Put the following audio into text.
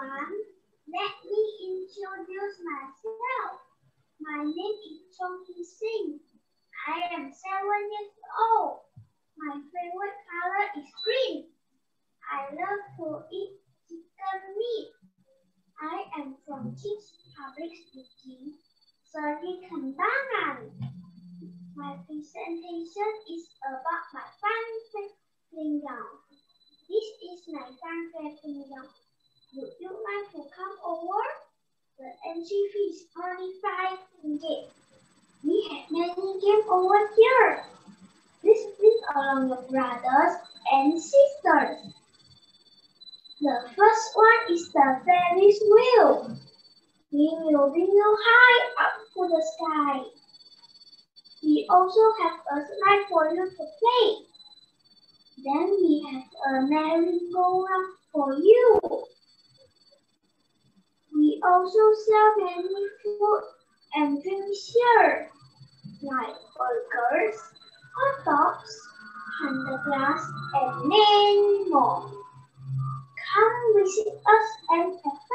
everyone. Let me introduce myself. My name is Chung Ee Sheng. I am seven years old. My favorite color is green. I love to eat chicken meat. I am from Kids Public Speaking, Seri, Kembangan. My presentation is about my pancake pinggang. This is my pancake pinggang. Would you like to come over? The fee is only five. We have many games over here. Please bring along your brothers and sisters. The first one is the Ferris wheel. We will bring you high up to the sky. We also have a slide for you to play. Then we have a merry-go-round for you. Also sell many food and drinks here, like burgers, hot dogs, hundred glass, and many more. Come visit us and have.